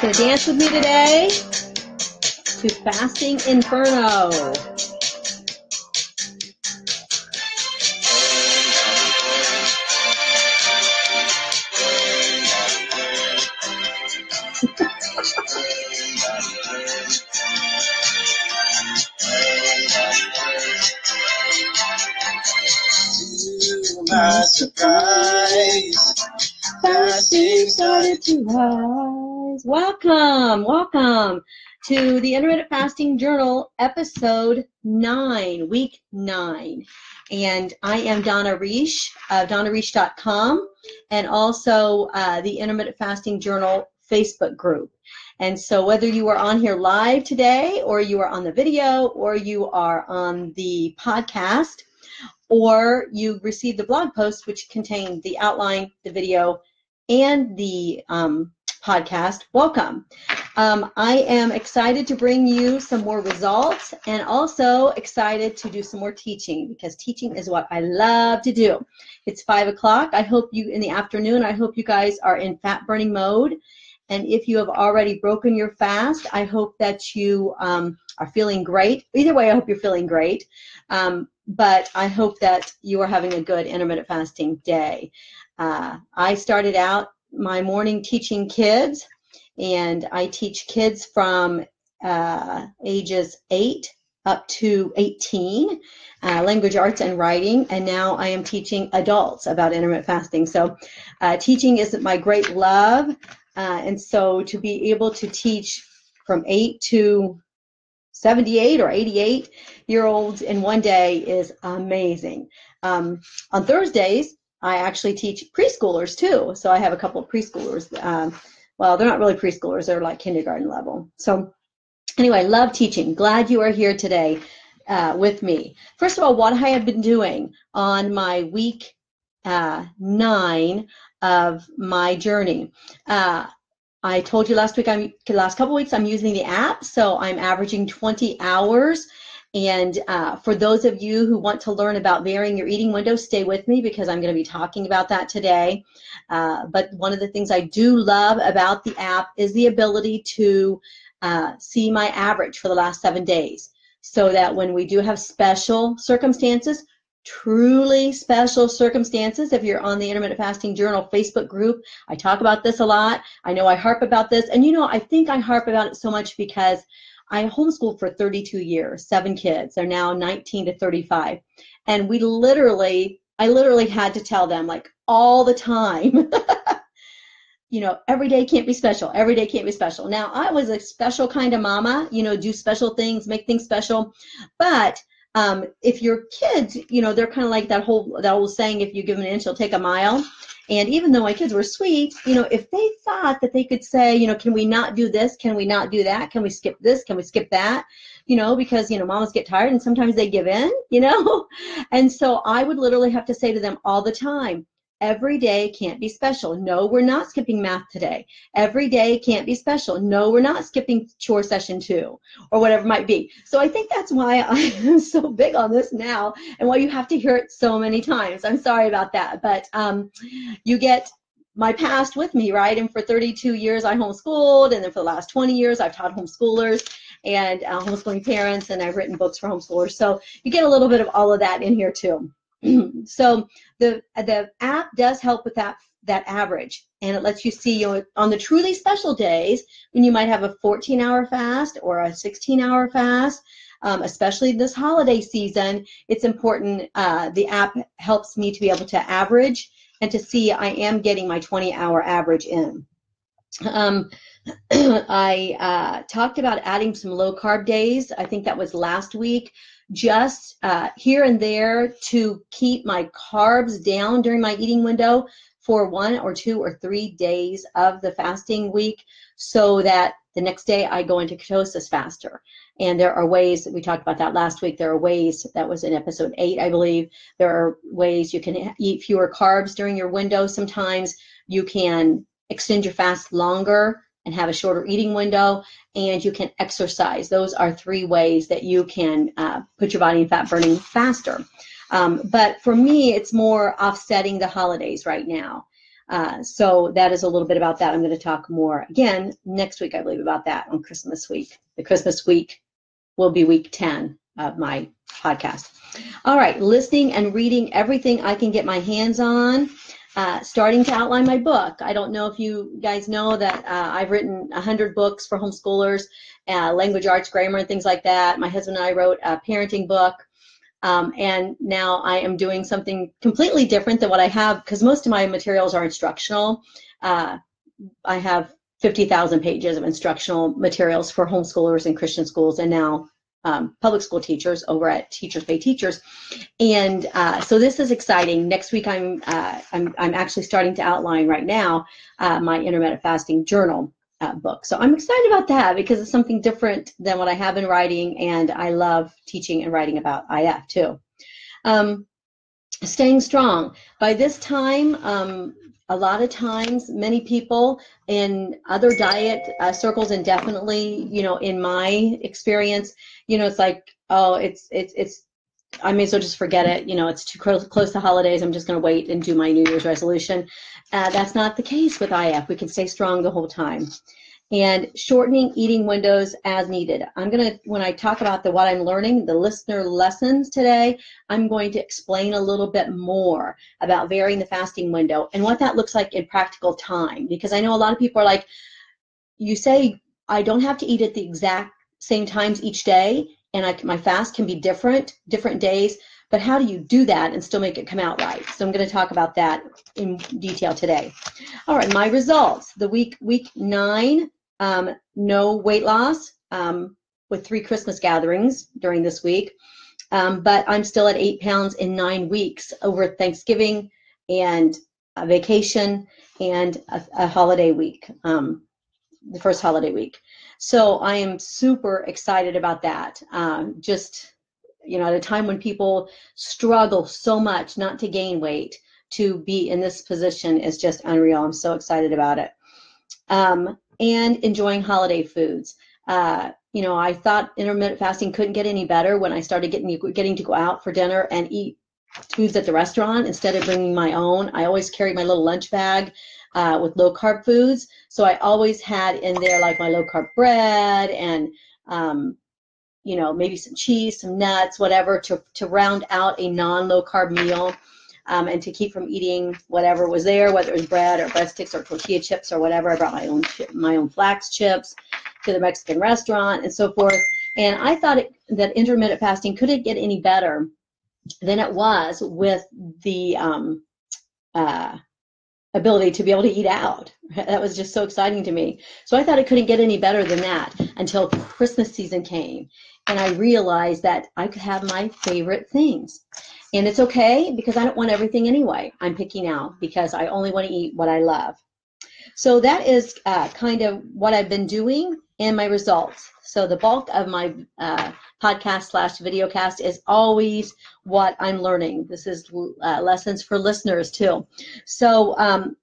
to dance with me today to Fasting Inferno. Welcome to the Intermittent Fasting Journal, episode nine, week nine. And I am Donna Reish of donnareish.com and also uh, the Intermittent Fasting Journal Facebook group. And so, whether you are on here live today, or you are on the video, or you are on the podcast, or you receive the blog post, which contained the outline, the video, and the um, podcast, welcome. Um, I am excited to bring you some more results and also excited to do some more teaching because teaching is what I love to do. It's five o'clock. I hope you, in the afternoon, I hope you guys are in fat burning mode. And if you have already broken your fast, I hope that you um, are feeling great. Either way, I hope you're feeling great. Um, but I hope that you are having a good intermittent fasting day. Uh, I started out my morning teaching kids, and I teach kids from uh, ages 8 up to 18, uh, language arts and writing, and now I am teaching adults about intermittent fasting. So, uh, teaching is my great love, uh, and so to be able to teach from 8 to 78 or 88 year olds in one day is amazing. Um, on Thursdays, I actually teach preschoolers too. So I have a couple of preschoolers. Um, well, they're not really preschoolers, they're like kindergarten level. So, anyway, love teaching. Glad you are here today uh, with me. First of all, what I have been doing on my week uh, nine of my journey. Uh, I told you last week, I'm last couple weeks, I'm using the app, so I'm averaging 20 hours. And uh, for those of you who want to learn about varying your eating window, stay with me because I'm going to be talking about that today. Uh, but one of the things I do love about the app is the ability to uh, see my average for the last seven days so that when we do have special circumstances, truly special circumstances. If you're on the Intermittent Fasting Journal Facebook group, I talk about this a lot. I know I harp about this. And you know, I think I harp about it so much because I homeschooled for 32 years, seven kids. They're now 19 to 35. And we literally, I literally had to tell them like all the time. you know, every day can't be special. Every day can't be special. Now, I was a special kind of mama, you know, do special things, make things special. But um, if your kids, you know, they're kind of like that whole that old saying, if you give an inch, they'll take a mile. And even though my kids were sweet, you know, if they thought that they could say, you know, can we not do this? Can we not do that? Can we skip this? Can we skip that? You know, because, you know, mamas get tired and sometimes they give in, you know? And so I would literally have to say to them all the time, Every day can't be special. No, we're not skipping math today. Every day can't be special. No, we're not skipping chore session two or whatever might be. So I think that's why I am so big on this now and why you have to hear it so many times. I'm sorry about that, but um, you get my past with me, right? And for 32 years, I homeschooled, and then for the last 20 years, I've taught homeschoolers and uh, homeschooling parents, and I've written books for homeschoolers. So you get a little bit of all of that in here too. so the the app does help with that that average and it lets you see you on the truly special days when you might have a 14 hour fast or a 16 hour fast um, especially this holiday season it's important uh, the app helps me to be able to average and to see i am getting my 20 hour average in um, I uh, talked about adding some low carb days. I think that was last week just uh, here and there to keep my carbs down during my eating window for one or two or three days of the fasting week so that the next day I go into ketosis faster. And there are ways, that we talked about that last week, there are ways, that was in episode eight, I believe, there are ways you can eat fewer carbs during your window. Sometimes you can extend your fast longer and have a shorter eating window, and you can exercise. Those are three ways that you can uh, put your body in fat burning faster. Um, but for me, it's more offsetting the holidays right now. Uh, so that is a little bit about that. I'm going to talk more again next week, I believe, about that on Christmas week. The Christmas week will be week 10 of my podcast. All right, listening and reading everything I can get my hands on. Uh, starting to outline my book. I don't know if you guys know that uh, I've written 100 books for homeschoolers, uh, language arts, grammar, and things like that. My husband and I wrote a parenting book. Um, and now I am doing something completely different than what I have because most of my materials are instructional. Uh, I have 50,000 pages of instructional materials for homeschoolers and Christian schools, and now um, public school teachers over at Teachers Pay Teachers. And uh, so this is exciting. Next week, I'm, uh, I'm, I'm actually starting to outline right now uh, my intermittent fasting journal uh, book. So I'm excited about that because it's something different than what I have been writing, and I love teaching and writing about IF too. Um, staying strong. By this time, um, a lot of times many people in other diet uh, circles and definitely you know in my experience you know it's like oh it's it's it's i may as well just forget it. You know it's too close, close to holidays. I'm just going to wait and do my new year's resolution. Uh, that's not the case with if we can stay strong the whole time and shortening eating windows as needed. I'm going to, when I talk about the what I'm learning, the listener lessons today, I'm going to explain a little bit more about varying the fasting window and what that looks like in practical time. Because I know a lot of people are like, you say I don't have to eat at the exact same times each day, and I, my fast can be different, different days. But how do you do that and still make it come out right? So I'm going to talk about that in detail today. All right, my results. The week week nine um, no weight loss um, with three Christmas gatherings during this week. Um, but I'm still at eight pounds in nine weeks over Thanksgiving and a vacation and a, a holiday week, um, the first holiday week. So I am super excited about that. Um, just, you know, at a time when people struggle so much not to gain weight, to be in this position is just unreal. I'm so excited about it. Um, and enjoying holiday foods. Uh, you know, I thought intermittent fasting couldn't get any better when I started getting getting to go out for dinner and eat foods at the restaurant instead of bringing my own. I always carried my little lunch bag uh, with low carb foods, so I always had in there like my low carb bread and um, you know maybe some cheese, some nuts, whatever to to round out a non low carb meal um, and to keep from eating whatever was there, whether it was bread or breadsticks or tortilla chips or whatever. I brought my own my own flax chips to the Mexican restaurant and so forth. And I thought it, that intermittent fasting couldn't get any better than it was with the um, uh, ability to be able to eat out. That was just so exciting to me. So I thought it couldn't get any better than that until Christmas season came. And I realized that I could have my favorite things. And it's okay because I don't want everything anyway. I'm picking out because I only want to eat what I love. So that is uh, kind of what I've been doing and my results. So the bulk of my uh, podcast slash videocast is always what I'm learning. This is uh, lessons for listeners too. So um,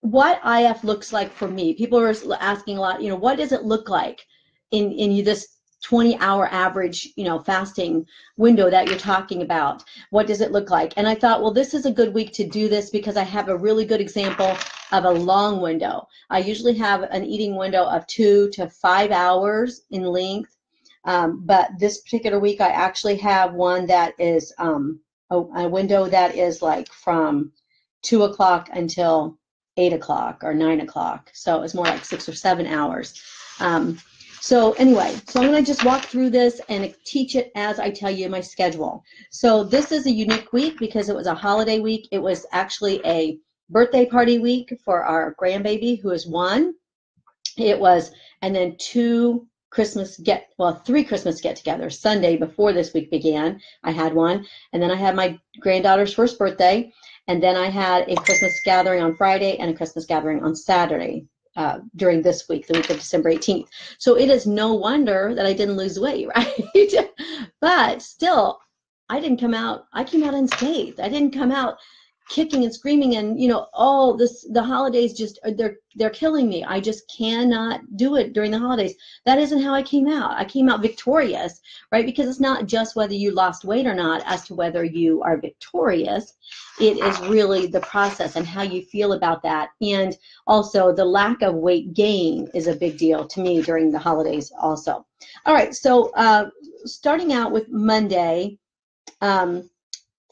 what IF looks like for me, people are asking a lot. You know, what does it look like in in this 20 hour average you know fasting window that you're talking about. What does it look like? And i thought well this is a good week to do this because i have a really good example of a long window. I usually have an eating window of two to five hours in length. Um, but this particular week i actually have one that is um, a, a window that is like from two o'clock until eight o'clock or nine o'clock. So it's more like six or seven hours. Um, so anyway, so I'm going to just walk through this and teach it as I tell you my schedule. So this is a unique week because it was a holiday week. It was actually a birthday party week for our grandbaby who is one. It was, and then two Christmas get, well, three Christmas get together Sunday before this week began. I had one. And then I had my granddaughter's first birthday. And then I had a Christmas gathering on Friday and a Christmas gathering on Saturday uh, during this week, the week of December 18th. So it is no wonder that I didn't lose weight, right? but still, I didn't come out, I came out unscathed. I didn't come out kicking and screaming and you know all this the holidays just uh, they're they're killing me. I just cannot do it during the holidays. That isn't how i came out. I came out victorious right? Because it's not just whether you lost weight or not as to whether you are victorious. It is really the process and how you feel about that. And also the lack of weight gain is a big deal to me during the holidays also. All right. So uh, starting out with monday um,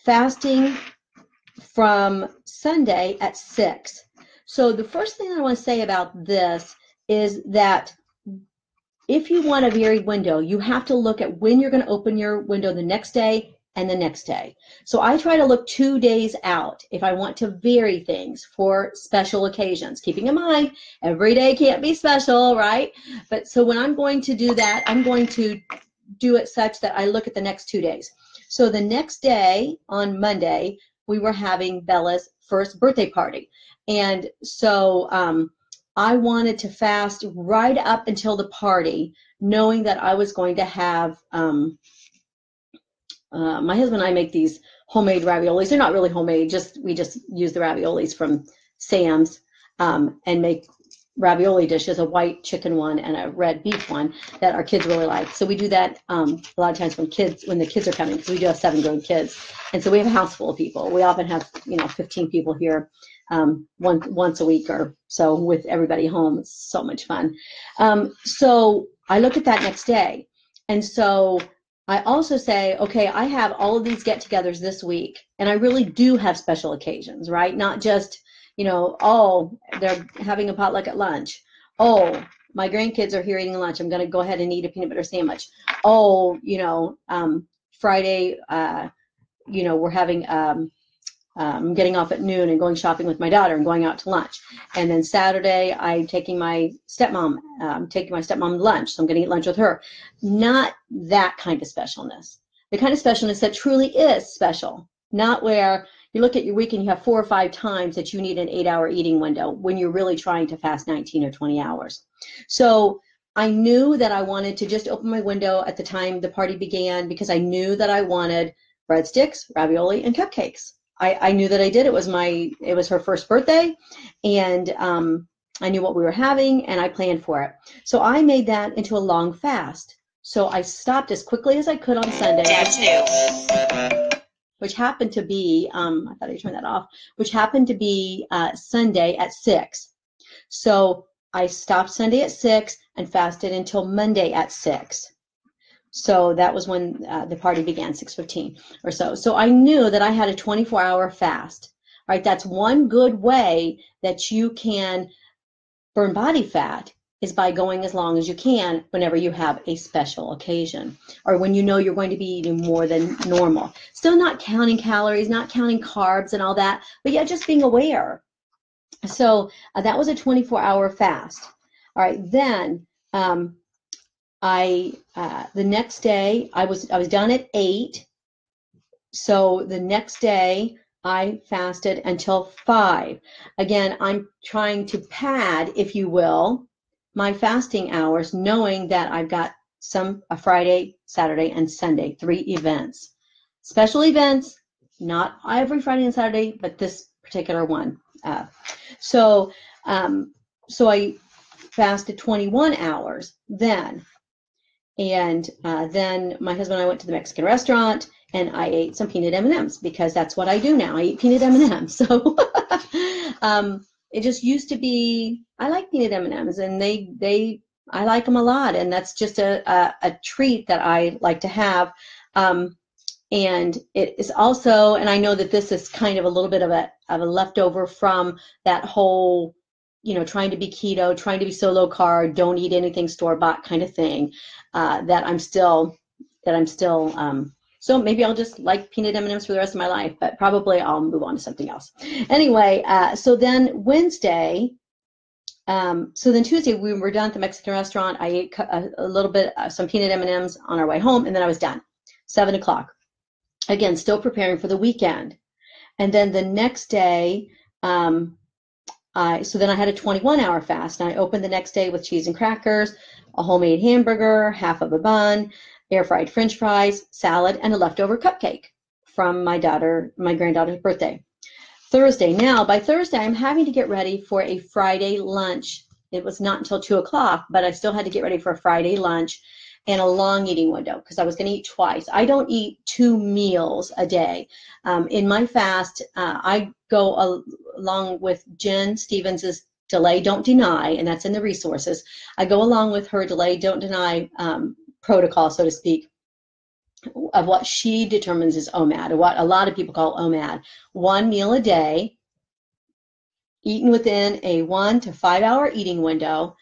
fasting from Sunday at 6. So the first thing I want to say about this is that if you want a varied window, you have to look at when you're going to open your window the next day and the next day. So I try to look two days out if I want to vary things for special occasions. Keeping in mind, every day can't be special, right? But so when I'm going to do that, I'm going to do it such that I look at the next two days. So the next day on Monday, we were having Bella's first birthday party. And so um, I wanted to fast right up until the party, knowing that I was going to have. Um, uh, my husband and I make these homemade raviolis. They're not really homemade; just we just use the raviolis from Sam's um, and make ravioli dishes, a white chicken one and a red beef one that our kids really like. So we do that um, a lot of times when kids when the kids are coming because we do have seven grown kids, and so we have a house full of people. We often have you know 15 people here um, once once a week or so with everybody home. It's so much fun. Um, so I look at that next day, and so I also say, okay, I have all of these get-togethers this week, and I really do have special occasions, right? Not just you know, oh, they're having a potluck at lunch. Oh, my grandkids are here eating lunch. I'm going to go ahead and eat a peanut butter sandwich. Oh, you know, um, Friday, uh, you know, we're having, um, um, getting off at noon and going shopping with my daughter and going out to lunch. And then Saturday, I'm taking my stepmom, um, taking my stepmom to lunch. So I'm going to eat lunch with her. Not that kind of specialness. The kind of specialness that truly is special. Not where you look at your week and you have four or five times that you need an eight hour eating window when you're really trying to fast 19 or 20 hours. So I knew that I wanted to just open my window at the time the party began because I knew that I wanted breadsticks, ravioli, and cupcakes. I, I knew that I did. It was my it was her first birthday, and um, I knew what we were having, and I planned for it. So I made that into a long fast. So I stopped as quickly as I could on Sunday. That's new which happened to be, um, I thought I turned that off, which happened to be uh, Sunday at 6. So I stopped Sunday at 6 and fasted until Monday at 6. So that was when uh, the party began, 6.15 or so. So I knew that I had a 24-hour fast, right? That's one good way that you can burn body fat is by going as long as you can whenever you have a special occasion or when you know you're going to be eating more than normal. Still not counting calories, not counting carbs and all that, but yeah, just being aware. So uh, that was a 24 hour fast. All right, then um, I uh, the next day I was I was done at eight. So the next day I fasted until five. Again, I'm trying to pad, if you will, my fasting hours knowing that I've got some a Friday, Saturday, and Sunday, three events. Special events, not every Friday and Saturday, but this particular one. Uh, so, um, so I fasted 21 hours then, and uh, then my husband and I went to the Mexican restaurant, and I ate some peanut M&Ms because that's what I do now. I eat peanut M&Ms. So, um, it just used to be I like peanut M&Ms and they they I like them a lot and that's just a a, a treat that I like to have. Um, and it is also and I know that this is kind of a little bit of a of a leftover from that whole you know trying to be keto, trying to be so low carb, don't eat anything store bought kind of thing uh, that I'm still that I'm still um, so maybe I'll just like peanut M&Ms for the rest of my life, but probably I'll move on to something else. Anyway, uh, so then Wednesday, um, so then Tuesday we were done at the Mexican restaurant. I ate a, a little bit, uh, some peanut M&Ms on our way home, and then I was done. Seven o'clock. Again, still preparing for the weekend. And then the next day, um, I, so then I had a 21 hour fast and I opened the next day with cheese and crackers, a homemade hamburger, half of a bun, air fried french fries, salad, and a leftover cupcake from my daughter, my granddaughter's birthday. Thursday. Now, by Thursday, I'm having to get ready for a Friday lunch. It was not until two o'clock, but I still had to get ready for a Friday lunch and a long eating window because I was going to eat twice. I don't eat two meals a day. Um, in my fast, uh, I go along with Gin Stephens's delay, don't deny, and that's in the resources. I go along with her delay, don't deny um, protocol, so to speak, of what she determines is OMAD, or what a lot of people call OMAD. One meal a day, eaten within a one to five hour eating window.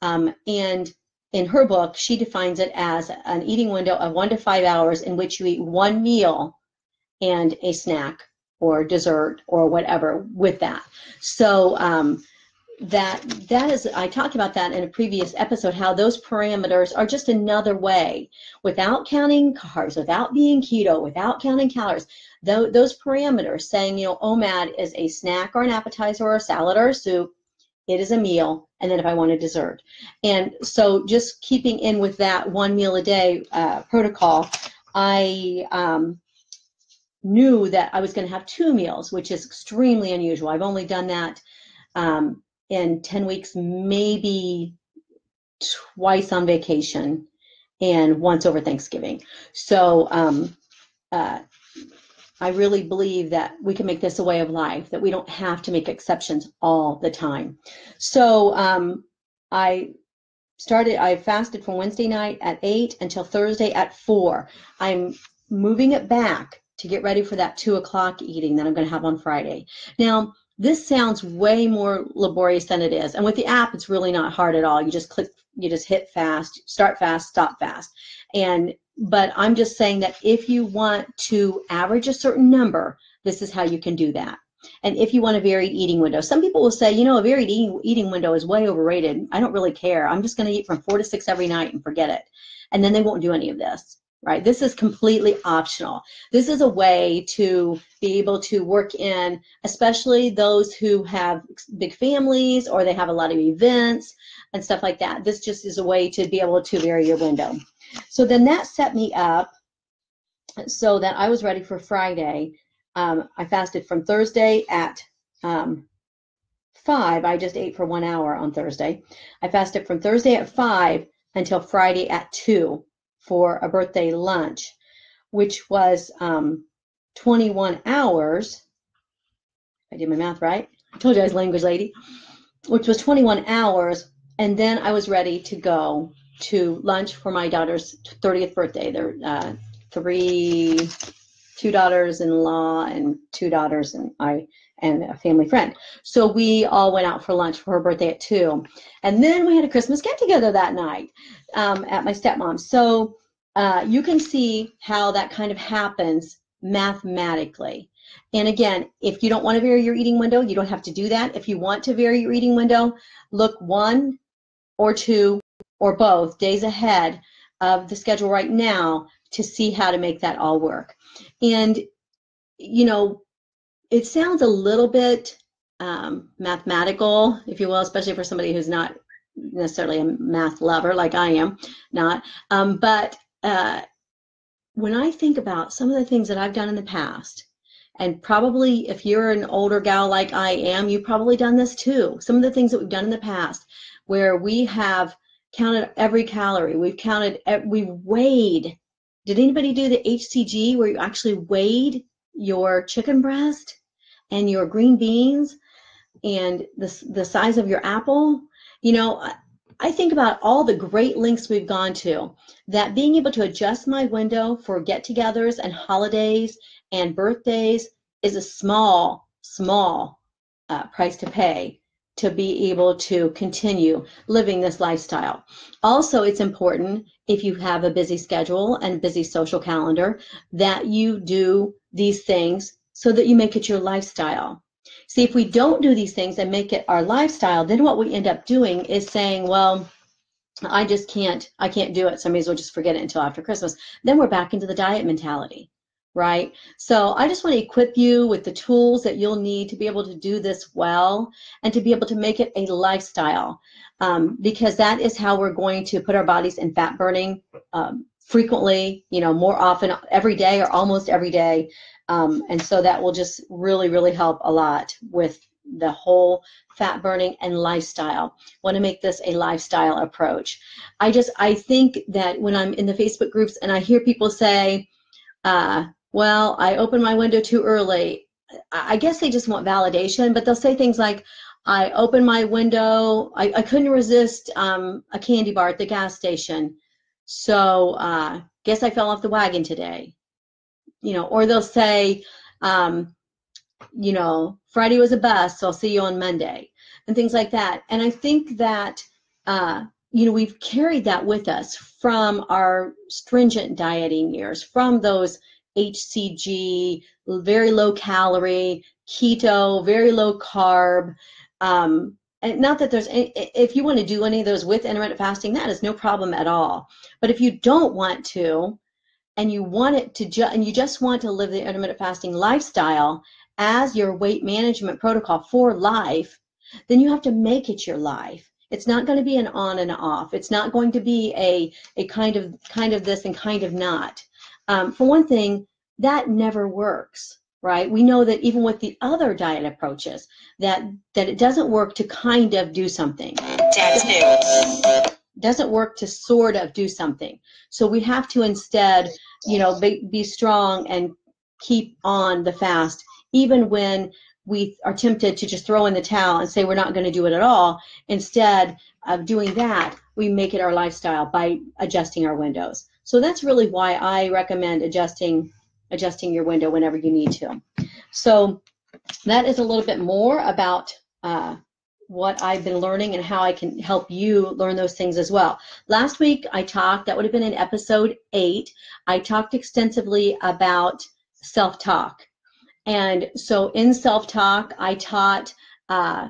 Um, and in her book, she defines it as an eating window of one to five hours in which you eat one meal and a snack or dessert or whatever with that. So um, that that is I talked about that in a previous episode how those parameters are just another way without counting carbs, without being keto, without counting calories. those parameters saying you know OMAD is a snack or an appetizer or a salad or a soup it is a meal, and then if I want a dessert. And so just keeping in with that one meal a day uh, protocol, I um, knew that I was going to have two meals, which is extremely unusual. I've only done that um, in 10 weeks, maybe twice on vacation and once over Thanksgiving. So um, uh, I really believe that we can make this a way of life, that we don't have to make exceptions all the time. So um, I started, I fasted from Wednesday night at 8 until Thursday at 4. I'm moving it back to get ready for that 2 o'clock eating that I'm going to have on Friday. Now, this sounds way more laborious than it is. And with the app, it's really not hard at all. You just click, you just hit fast, start fast, stop fast. And but I'm just saying that if you want to average a certain number, this is how you can do that. And if you want a varied eating window, some people will say, you know, a varied eating, window is way overrated. I don't really care. I'm just going to eat from four to six every night and forget it. And then they won't do any of this, right? This is completely optional. This is a way to be able to work in, especially those who have big families or they have a lot of events and stuff like that. This just is a way to be able to vary your window. So then that set me up so that I was ready for Friday. Um, I fasted from Thursday at um, 5. I just ate for one hour on Thursday. I fasted from Thursday at 5 until Friday at 2 for a birthday lunch, which was um, 21 hours. I did my math right. I told you I was language lady, which was 21 hours. And then I was ready to go to lunch for my daughter's 30th birthday. There uh, three, two daughters-in-law and two daughters and I and a family friend. So we all went out for lunch for her birthday at two, and then we had a Christmas get together that night um, at my stepmom's. So uh, you can see how that kind of happens mathematically. And again, if you don't want to vary your eating window, you don't have to do that. If you want to vary your eating window, look one or two or both days ahead of the schedule right now to see how to make that all work. And, you know, it sounds a little bit um, mathematical, if you will, especially for somebody who's not necessarily a math lover like I am, not. Um, but uh, when I think about some of the things that I've done in the past, and probably if you're an older gal like I am, you've probably done this too. Some of the things that we've done in the past where we have counted every calorie. We've counted, we've weighed. Did anybody do the HCG where you actually weighed your chicken breast and your green beans and the, the size of your apple? You know, I think about all the great links we've gone to, that being able to adjust my window for get togethers and holidays and birthdays is a small, small uh, price to pay to be able to continue living this lifestyle. Also, it's important if you have a busy schedule and busy social calendar that you do these things so that you make it your lifestyle. See, if we don't do these things and make it our lifestyle, then what we end up doing is saying, well, I just can't, I can't do it, so I may as well just forget it until after Christmas. Then we're back into the diet mentality right? So I just want to equip you with the tools that you'll need to be able to do this well and to be able to make it a lifestyle um, because that is how we're going to put our bodies in fat burning um, frequently, you know, more often every day or almost every day Um, and so that will just really, really help a lot with the whole fat burning and lifestyle. Want to make this a lifestyle approach. I just I think that when I'm in the Facebook groups and I hear people say, uh, "Well, I opened my window too early," I guess they just want validation. But they'll say things like, "I opened my window. I, I couldn't resist um, a candy bar at the gas station, so uh, guess I fell off the wagon today." You know, or they'll say. Um, you know, Friday was a bust, so I'll see you on Monday, and things like that. And I think that, uh, you know, we've carried that with us from our stringent dieting years, from those HCG, very low calorie, keto, very low carb. Um, and not that there's any, if you want to do any of those with intermittent fasting, that is no problem at all. But if you don't want to, and you want it to ju- and you just want to live the intermittent fasting lifestyle as your weight management protocol for life, then you have to make it your life. It's not going to be an on and off. It's not going to be a, a kind of kind of this and kind of not. Um, for one thing, that never works, right? We know that even with the other diet approaches, that that it doesn't work to kind of do something. Doesn't work to sort of do something. So we have to instead, you know, be, be strong and keep on the fast even when we are tempted to just throw in the towel and say we're not going to do it at all. Instead of doing that, we make it our lifestyle by adjusting our windows. So that's really why I recommend adjusting adjusting your window whenever you need to. So that is a little bit more about uh, what I've been learning and how I can help you learn those things as well. Last week I talked, that would have been in episode eight, I talked extensively about self-talk and so in self talk, I taught uh,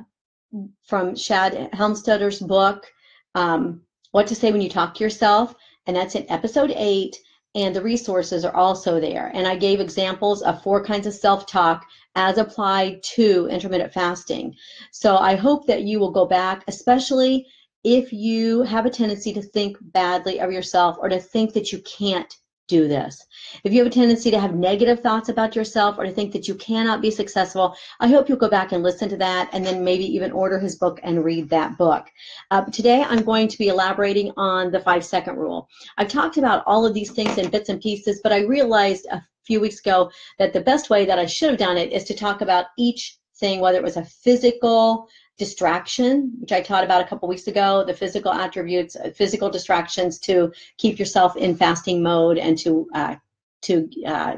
from Shad Helmstetter's book, um, What to Say When You Talk to Yourself. And that's in episode eight. And the resources are also there. And I gave examples of four kinds of self talk as applied to intermittent fasting. So I hope that you will go back, especially if you have a tendency to think badly of yourself or to think that you can't do this. If you have a tendency to have negative thoughts about yourself or to think that you cannot be successful, I hope you'll go back and listen to that and then maybe even order his book and read that book. Uh, today, I'm going to be elaborating on the five second rule. I've talked about all of these things in bits and pieces, but I realized a few weeks ago that the best way that I should have done it is to talk about each thing, whether it was a physical, distraction, which I taught about a couple weeks ago, the physical attributes, uh, physical distractions to keep yourself in fasting mode and to uh, to uh,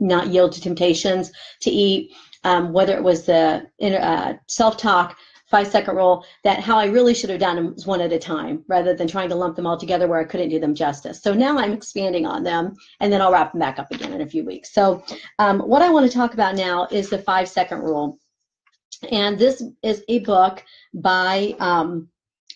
not yield to temptations to eat. Um, whether it was the uh, self-talk, five second rule, that how I really should have done them was one at a time rather than trying to lump them all together where I couldn't do them justice. So now I'm expanding on them and then I'll wrap them back up again in a few weeks. So um, what I want to talk about now is the five second rule. And this is a book by um,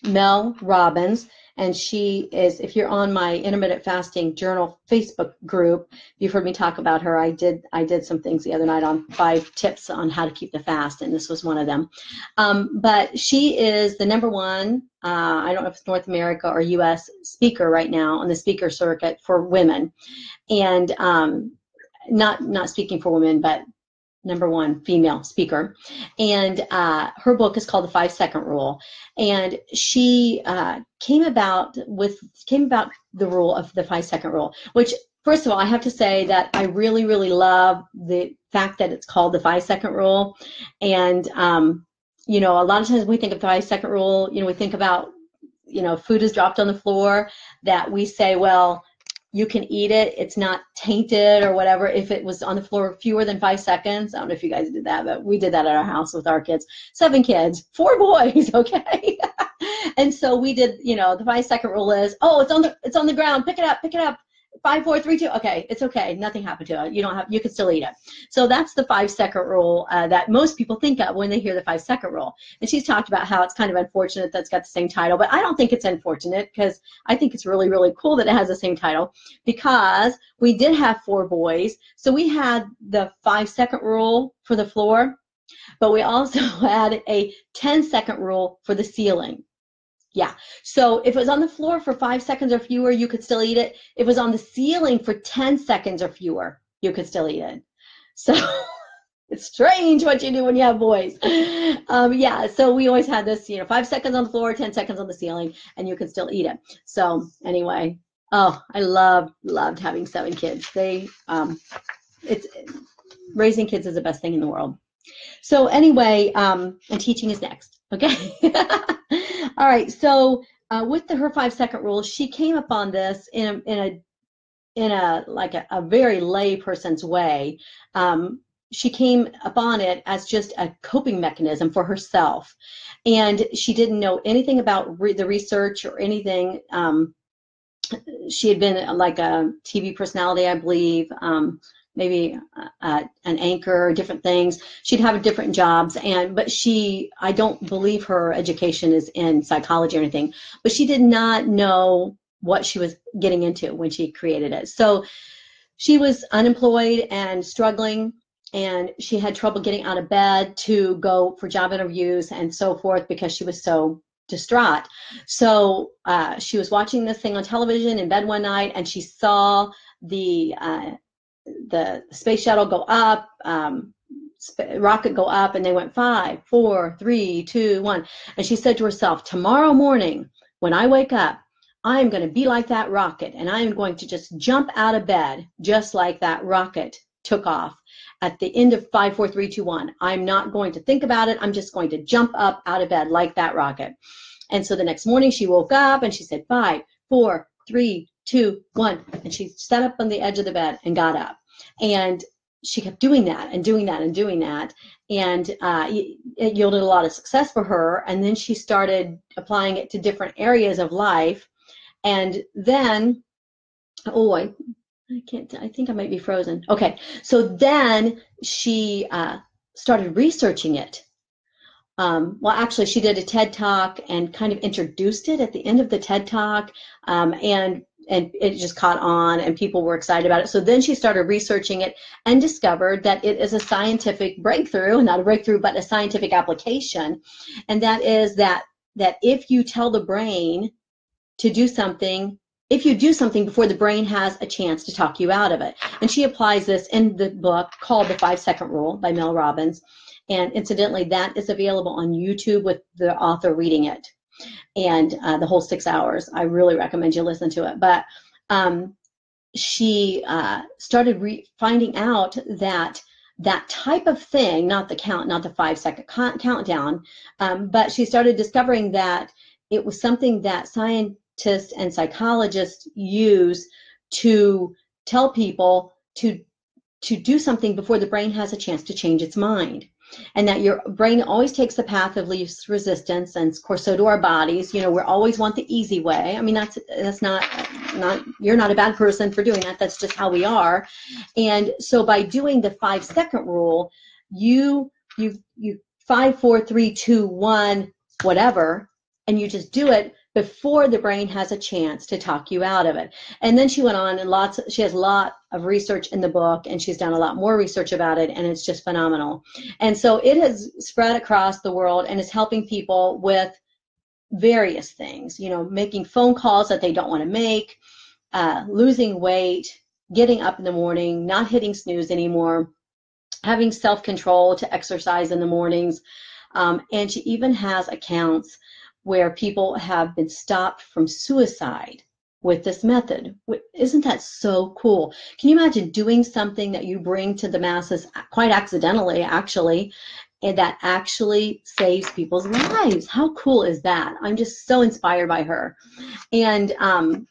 Mel Robbins. And she is, if you're on my intermittent fasting journal Facebook group, you've heard me talk about her. I did, I did some things the other night on five tips on how to keep the fast, and this was one of them. Um, but she is the number one, uh, I don't know if it's North America or U.S. speaker right now on the speaker circuit for women, and um, not not speaking for women, but number one female speaker. And uh, her book is called the five second rule. And she uh, came about with came about the rule of the five second rule which first of all i have to say that i really really love the fact that it's called the five second rule. And um, you know a lot of times we think of the five second rule you know we think about you know food is dropped on the floor that we say well you can eat it. It's not tainted or whatever. If it was on the floor fewer than five seconds, I don't know if you guys did that, but we did that at our house with our kids. Seven kids, four boys, okay. and so we did. You know, the five second rule is, oh, it's on the it's on the ground. Pick it up, pick it up five, four, three, two. Okay, it's okay. Nothing happened to it. You don't have. You can still eat it. So that's the five second rule uh, that most people think of when they hear the five second rule. And she's talked about how it's kind of unfortunate that's got the same title, but I don't think it's unfortunate because I think it's really, really cool that it has the same title because we did have four boys. So we had the five second rule for the floor, but we also had a 10 second rule for the ceiling. Yeah. So if it was on the floor for five seconds or fewer, you could still eat it. If it was on the ceiling for 10 seconds or fewer, you could still eat it. So it's strange what you do when you have boys. Um, yeah, so we always had this, you know, five seconds on the floor, 10 seconds on the ceiling, and you can still eat it. So anyway, oh, I loved, loved having seven kids. They, um, it's, raising kids is the best thing in the world. So anyway, um, and teaching is next. Okay. All right. So uh, with the her five second rule, she came upon this in a, in a in a like a, a very lay person's way. Um, she came upon it as just a coping mechanism for herself, and she didn't know anything about re- the research or anything. Um, she had been like a TV personality, I believe. Um, maybe uh, an anchor, or different things. She'd have different jobs, and but she, I don't believe her education is in psychology or anything, but she did not know what she was getting into when she created it. So she was unemployed and struggling, and she had trouble getting out of bed to go for job interviews and so forth because she was so distraught. So uh, she was watching this thing on television in bed one night, and she saw the uh, the space shuttle go up, um, rocket go up, and they went five, four, three, two, one. And she said to herself, Tomorrow morning, when I wake up, I am going to be like that rocket, and I am going to just jump out of bed just like that rocket took off at the end of five, four, three, two, one. I'm not going to think about it. I'm just going to jump up out of bed like that rocket. And so the next morning she woke up and she said, five, four, three, two, one. And she sat up on the edge of the bed and got up. And she kept doing that and doing that and doing that. And uh, it yielded a lot of success for her. And then she started applying it to different areas of life. And then, oh, I, I can't, I think I might be frozen. Okay. So then she uh, started researching it. Um, well, actually, she did a TED talk and kind of introduced it at the end of the TED talk. Um, and and it just caught on and people were excited about it. So then she started researching it and discovered that it is a scientific breakthrough, not a breakthrough, but a scientific application. And that is that that if you tell the brain to do something, if you do something before the brain has a chance to talk you out of it. And she applies this in the book called The Five Second Rule by Mel Robbins. And incidentally, that is available on YouTube with the author reading it and uh, the whole six hours. I really recommend you listen to it. But um, she uh, started re- finding out that that type of thing, not the count, not the five second count- countdown, um, but she started discovering that it was something that scientists and psychologists use to tell people to to do something before the brain has a chance to change its mind and that your brain always takes the path of least resistance and of course so do our bodies. You know we always want the easy way. I mean that's that's not not you're not a bad person for doing that. That's just how we are. And so by doing the five second rule you you you five four three two one whatever and you just do it before the brain has a chance to talk you out of it. And then she went on and lots, she has a lot of research in the book and she's done a lot more research about it and it's just phenomenal. And so it has spread across the world and is helping people with various things, you know, making phone calls that they don't want to make, uh, losing weight, getting up in the morning, not hitting snooze anymore, having self control to exercise in the mornings. Um, and she even has accounts where people have been stopped from suicide with this method. Isn't that so cool? Can you imagine doing something that you bring to the masses quite accidentally, actually, and that actually saves people's lives? How cool is that? I'm just so inspired by her. And um,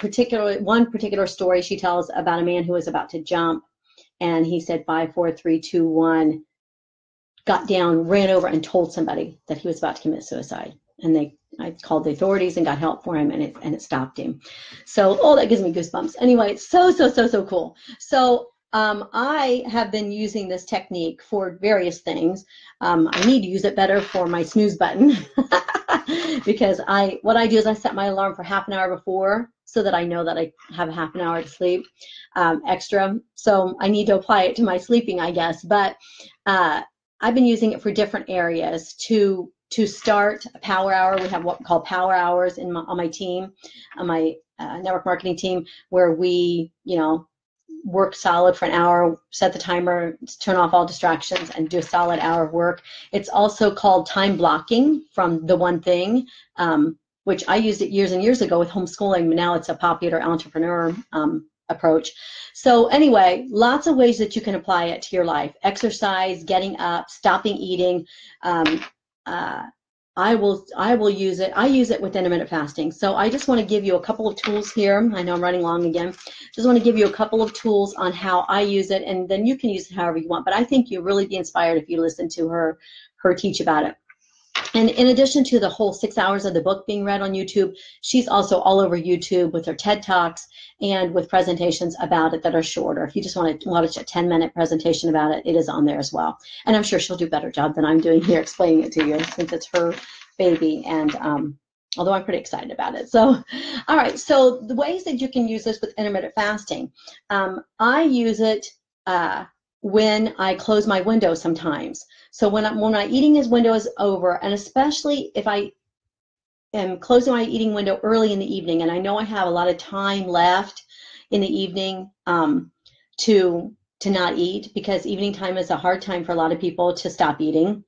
particularly one particular story she tells about a man who was about to jump, and he said five, four, three, two, one, got down, ran over, and told somebody that he was about to commit suicide and they I called the authorities and got help for him and it and it stopped him. So oh that gives me goosebumps. Anyway, it's so so so so cool. So um, I have been using this technique for various things. Um, I need to use it better for my snooze button because I what I do is I set my alarm for half an hour before so that I know that I have half an hour to sleep um, extra. So I need to apply it to my sleeping, I guess. But uh, I've been using it for different areas to to start a power hour. We have what we call power hours in my, on my team, on my uh, network marketing team, where we, you know, work solid for an hour, set the timer, turn off all distractions, and do a solid hour of work. It's also called time blocking from the one thing, um, which I used it years and years ago with homeschooling, but now it's a popular entrepreneur um, approach. So anyway, lots of ways that you can apply it to your life. Exercise, getting up, stopping eating. Um, uh, I will I will use it. I use it with intermittent fasting. So I just want to give you a couple of tools here. I know I'm running long again. Just want to give you a couple of tools on how I use it, and then you can use it however you want. But I think you'll really be inspired if you listen to her her teach about it. And in addition to the whole six hours of the book being read on YouTube, she's also all over YouTube with her TED Talks and with presentations about it that are shorter. If you just want to watch a 10 minute presentation about it, it is on there as well. And I'm sure she'll do a better job than I'm doing here explaining it to you since it's her baby. And um, although I'm pretty excited about it. So, all right, so the ways that you can use this with intermittent fasting. Um, I use it uh, when I close my window sometimes. So when, I'm, when my eating is window is over, and especially if I am closing my eating window early in the evening, and I know I have a lot of time left in the evening um, to to not eat because evening time is a hard time for a lot of people to stop eating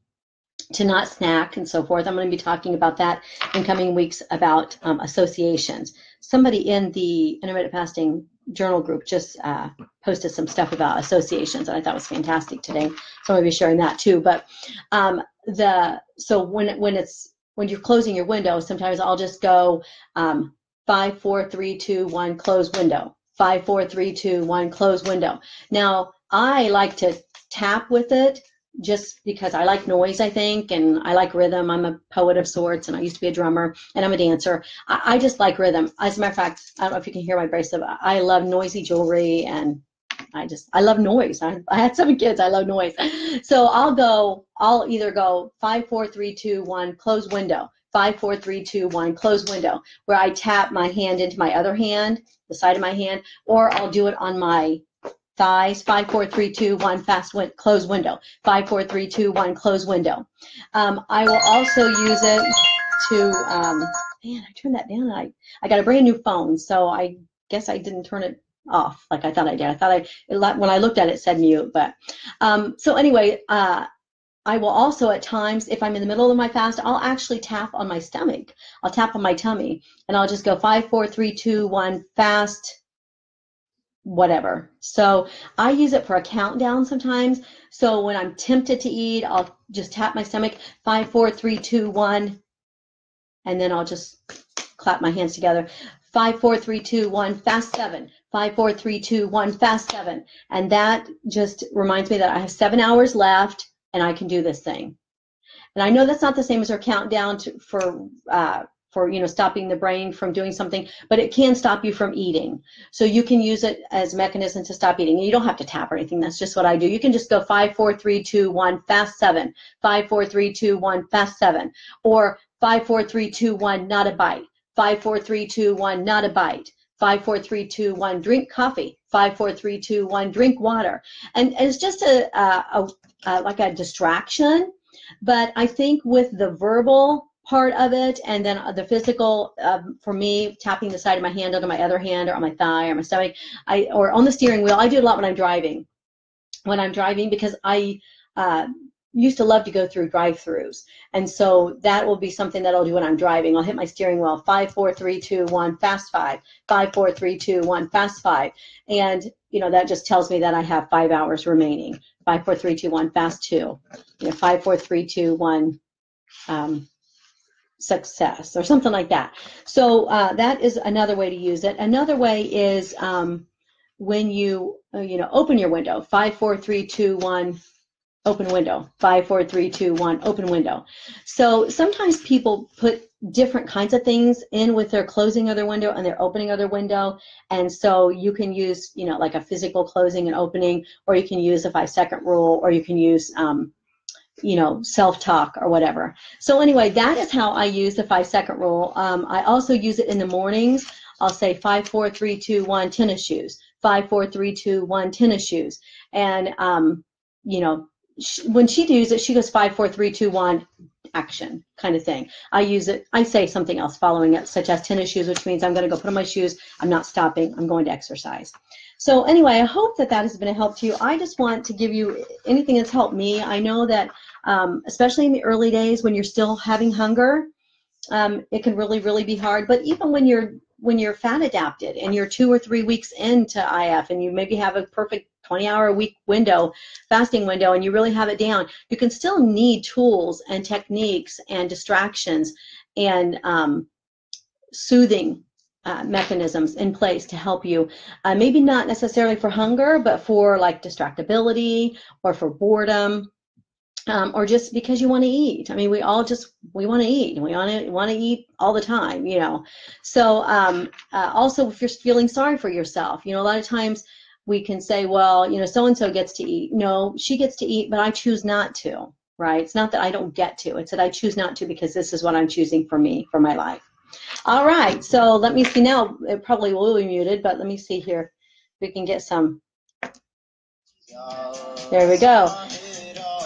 to not snack and so forth. I'm going to be talking about that in coming weeks about um, associations. Somebody in the intermittent fasting journal group just uh, posted some stuff about associations and I thought was fantastic today. So to be sharing that too. But um, the so when when it's when you're closing your window, sometimes I'll just go um, five, four, three, two, one, close window. Five, four, three, two, one, close window. Now I like to tap with it just because I like noise, I think, and I like rhythm. I'm a poet of sorts, and I used to be a drummer, and I'm a dancer. I, I just like rhythm. As a matter of fact, I don't know if you can hear my bracelet. I love noisy jewelry, and I just I love noise. I, I had seven kids. I love noise. So I'll go. I'll either go five, four, three, two, one, close window. Five, four, three, two, one, close window. Where I tap my hand into my other hand, the side of my hand, or I'll do it on my thighs, five, four, three, two, one, fast win- close window, five, four, three, two, one, close window. Um, I will also use it to, um, man, I turned that down. I, I got a brand new phone, so I guess I didn't turn it off like I thought I did. I thought I, it, when I looked at it, it said mute, but, um, so anyway, uh, I will also at times, if I'm in the middle of my fast, I'll actually tap on my stomach. I'll tap on my tummy and I'll just go five, four, three, two, one, fast, whatever. So I use it for a countdown sometimes. So when I'm tempted to eat, I'll just tap my stomach, five, four, three, two, one, and then I'll just clap my hands together. Five, four, three, two, one, fast seven. Five, four, three, two, one, fast seven. And that just reminds me that I have seven hours left and I can do this thing. And I know that's not the same as our countdown to, for uh, for you know stopping the brain from doing something but it can stop you from eating. So you can use it as a mechanism to stop eating. You don't have to tap or anything. That's just what i do. You can just go five four three two one fast seven. Five four three two one fast seven. Or five four three two one not a bite. Five four three two one not a bite. Five four three two one drink coffee. Five four three two one drink water. And, and it's just a, a, a like a distraction. But i think with the verbal part of it, and then the physical um, for me, tapping the side of my hand onto my other hand or on my thigh or my stomach, I or on the steering wheel. I do a lot when I'm driving. When I'm driving, because I uh, used to love to go through drive-throughs, and so that will be something that I'll do when I'm driving. I'll hit my steering wheel, five, four, three, two, one, fast five, five, four, three, two, one, fast five, and you know that just tells me that I have five hours remaining. Five, four, three, two, one, fast two. You know, five, four, three, two, one. Um, success or something like that. So uh, that is another way to use it. Another way is um, when you uh, you know open your window five four three two one open window five four three two one open window. So sometimes people put different kinds of things in with their closing of their window and their opening of their window and so you can use you know like a physical closing and opening or you can use a five second rule or you can use um, you know, self-talk or whatever. So anyway, that is how I use the five-second rule. Um, I also use it in the mornings. I'll say five, four, three, two, one, tennis shoes. Five, four, three, two, one, tennis shoes. And um, you know, sh- when she does it, she goes five, four, three, two, one, action kind of thing. I use it. I say something else following it, such as tennis shoes, which means I'm going to go put on my shoes. I'm not stopping. I'm going to exercise. So anyway, I hope that that has been a help to you. I just want to give you anything that's helped me. I know that, um, especially in the early days when you're still having hunger, um, it can really, really be hard. But even when you're when you're fat adapted and you're two or three weeks into IF and you maybe have a perfect 20 hour a week window, fasting window, and you really have it down, you can still need tools and techniques and distractions and um, soothing uh, mechanisms in place to help you. Uh, maybe not necessarily for hunger, but for like distractibility or for boredom. Um, or just because you want to eat. I mean, we all just we want to eat. We want to want to eat all the time, you know. So um, uh, also, if you're feeling sorry for yourself, you know, a lot of times we can say, well, you know, so and so gets to eat. No, she gets to eat, but I choose not to. Right? It's not that I don't get to. It's that I choose not to because this is what I'm choosing for me for my life. All right, so let me see now. It probably will be muted, but let me see here. We can get some. There we go.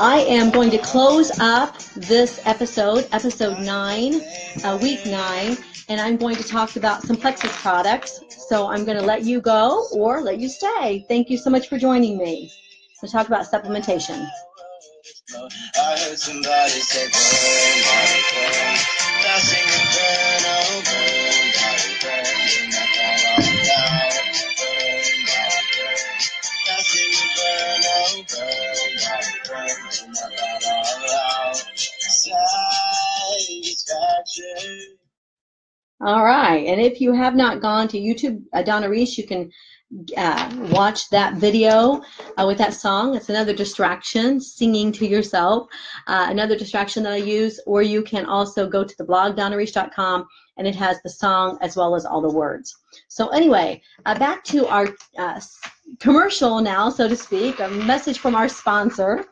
I am going to close up this episode, episode nine, uh, week nine, and I'm going to talk about some Plexus products. So I'm going to let you go or let you stay. Thank you so much for joining me. So talk about supplementation. I heard somebody say burn, burn, burn, oh burn, burn, burn, burn, Satisfaction. All right, and if you have not gone to YouTube, uh, Donna Reish, you can uh, watch that video uh, with that song. It's another distraction, singing to yourself. Uh, another distraction that I use, or you can also go to the blog, donnareish.com, and it has the song as well as all the words. So anyway, uh, back to our uh, commercial now, so to speak, a message from our sponsor.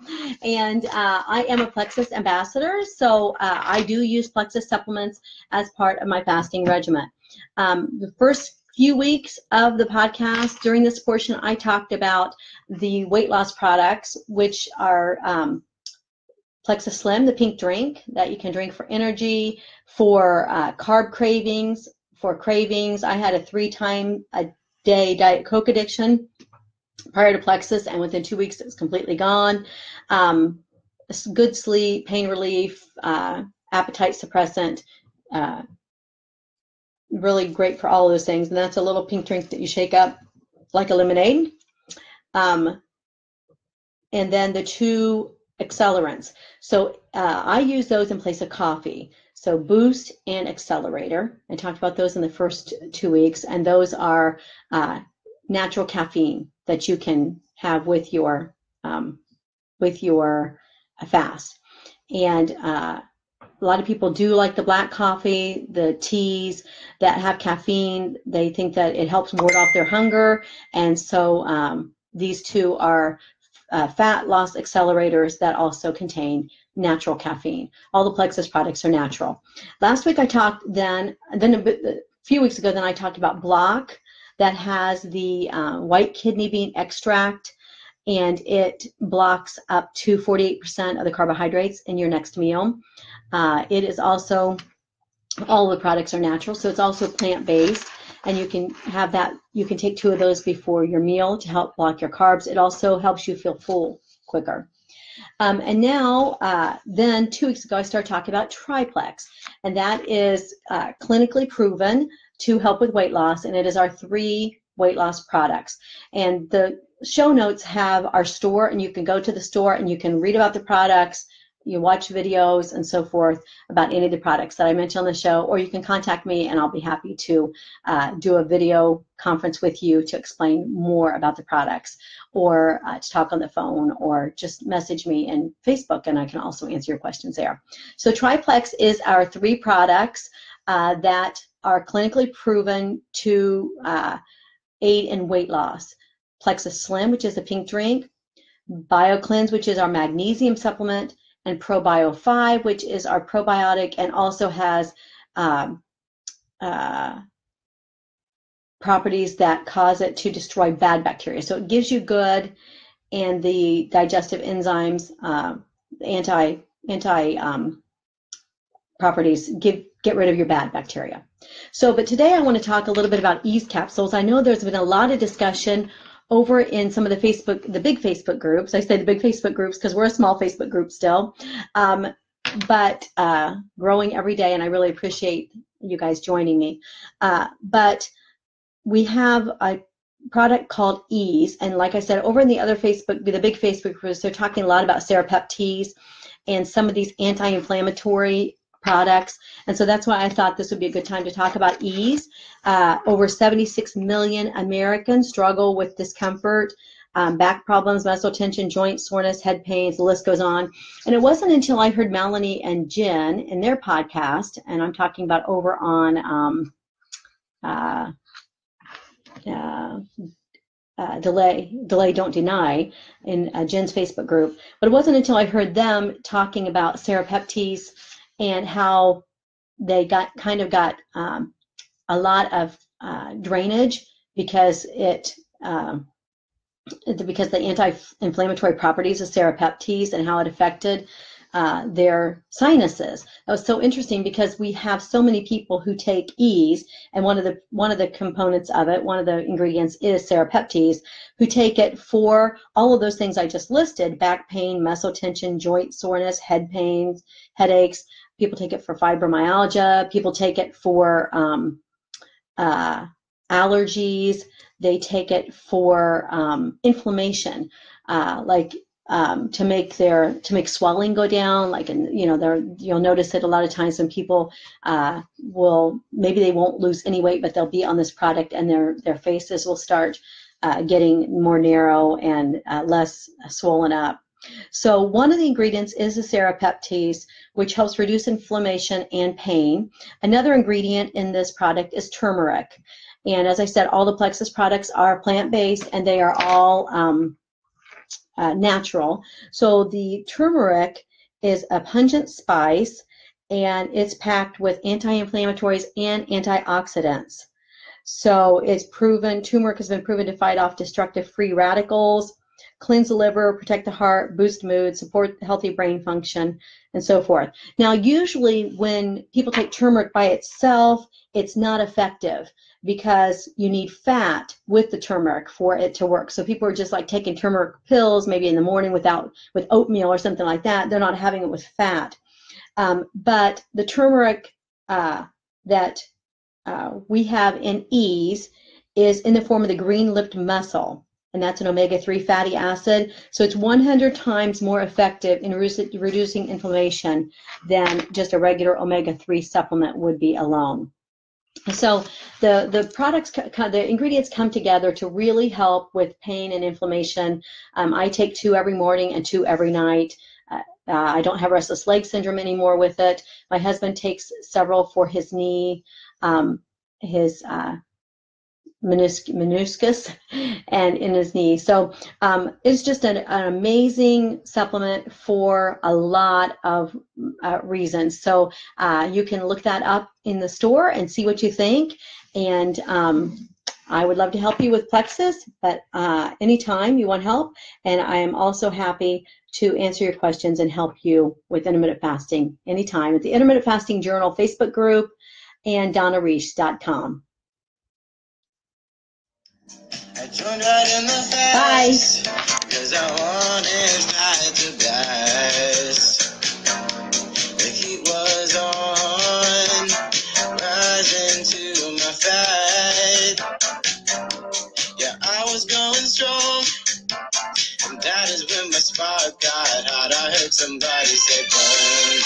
And uh, I am a Plexus ambassador, so I do use Plexus supplements as part of my fasting regimen. Um, the first few weeks of the podcast, during this portion, I talked about the weight loss products, which are um, Plexus Slim, the pink drink that you can drink for energy, for uh, carb cravings, for cravings. I had a three time a day Diet Coke addiction prior to Plexus, and within two weeks it was completely gone. Um, good sleep, pain relief, uh, appetite suppressant, uh, really great for all of those things. And that's a little pink drink that you shake up like a lemonade. Um, and then the two accelerants. So uh, I use those in place of coffee. So Boost and Accelerator. I talked about those in the first two weeks, and those are uh, natural caffeine that you can have with your um, with your fast. And uh, a lot of people do like the black coffee, the teas that have caffeine. They think that it helps ward off their hunger. And so um, these two are uh, fat loss accelerators that also contain natural caffeine. All the Plexus products are natural. Last week I talked then, then a, bit, a few weeks ago, then I talked about Block that has the uh, white kidney bean extract and it blocks up to 48% of the carbohydrates in your next meal. Uh, it is also, all the products are natural, so it's also plant-based, and you can have that, you can take two of those before your meal to help block your carbs. It also helps you feel full quicker. Um, and now, uh, then two weeks ago, I started talking about Triplex, and that is uh, clinically proven to help with weight loss, and it is our three weight loss products. And the show notes have our store, and you can go to the store and you can read about the products, you watch videos and so forth about any of the products that I mentioned on the show, or you can contact me and I'll be happy to uh, do a video conference with you to explain more about the products, or uh, to talk on the phone, or just message me in Facebook and I can also answer your questions there. So Triplex is our three products uh, that are clinically proven to uh, aid in weight loss. Plexus Slim, which is a pink drink, BioCleanse, which is our magnesium supplement, and ProBio 5, which is our probiotic and also has um, uh, properties that cause it to destroy bad bacteria. So it gives you good and the digestive enzymes, uh, anti anti um, properties give get rid of your bad bacteria. So, but today I want to talk a little bit about Ease capsules. I know there's been a lot of discussion over in some of the Facebook, the big Facebook groups. I say the big Facebook groups because we're a small Facebook group still, um, but uh, growing every day, and I really appreciate you guys joining me. Uh, but we have a product called Ease, and like I said, over in the other Facebook, the big Facebook groups, they're talking a lot about serrapeptase and some of these anti-inflammatory products. And so that's why I thought this would be a good time to talk about ease. Uh, over 76 million Americans struggle with discomfort, um, back problems, muscle tension, joint soreness, head pains, the list goes on. And it wasn't until I heard Melanie and Gin in their podcast, and I'm talking about over on um, uh, uh, uh, delay, delay, don't deny in uh, Gin's Facebook group. But it wasn't until I heard them talking about serrapeptase and how they got kind of got um, a lot of uh, drainage because it um, because the anti-inflammatory properties of serrapeptase and how it affected uh, their sinuses. That was so interesting because we have so many people who take ease, and one of the one of the components of it, one of the ingredients is serrapeptase, who take it for all of those things I just listed: back pain, muscle tension, joint soreness, head pains, headaches. People take it for fibromyalgia. People take it for um, uh, allergies. They take it for um, inflammation, uh, like um, to make their to make swelling go down. Like, and you know, there you'll notice it a lot of times when people uh, will maybe they won't lose any weight, but they'll be on this product and their their faces will start uh, getting more narrow and uh, less swollen up. So one of the ingredients is the serrapeptase, which helps reduce inflammation and pain. Another ingredient in this product is turmeric. And as I said, all the Plexus products are plant-based and they are all um, uh, natural. So the turmeric is a pungent spice and it's packed with anti-inflammatories and antioxidants. So it's proven, turmeric has been proven to fight off destructive free radicals, cleanse the liver, protect the heart, boost mood, support healthy brain function, and so forth. Now, usually when people take turmeric by itself, it's not effective because you need fat with the turmeric for it to work. So people are just like taking turmeric pills maybe in the morning without with oatmeal or something like that. They're not having it with fat. Um, but the turmeric uh, that uh, we have in ease is in the form of the green lipped mussel and that's an omega-3 fatty acid. So it's 100 times more effective in reducing inflammation than just a regular omega-3 supplement would be alone. So the the products, the ingredients come together to really help with pain and inflammation. Um, I take two every morning and two every night. Uh, uh, I don't have restless leg syndrome anymore with it. My husband takes several for his knee, um, his uh, meniscus and in his knee. So um, it's just an, an, amazing supplement for a lot of uh, reasons. So uh, you can look that up in the store and see what you think. And um, I would love to help you with Plexus, but uh, anytime you want help. And I am also happy to answer your questions and help you with intermittent fasting anytime at the Intermittent Fasting Journal Facebook group and donnareish.com. I joined right in the fast. Cause I wanted not to blast. The heat was on, rising to my fat. Yeah, I was going strong. And that is when my spark got hot. I heard somebody say, burn,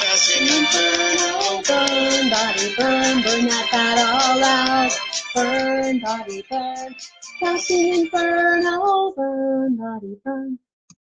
body, burn, oh, burn, body, burn, burn that fat all out. Burn, body, burn. Casting inferno, burn, body, burn.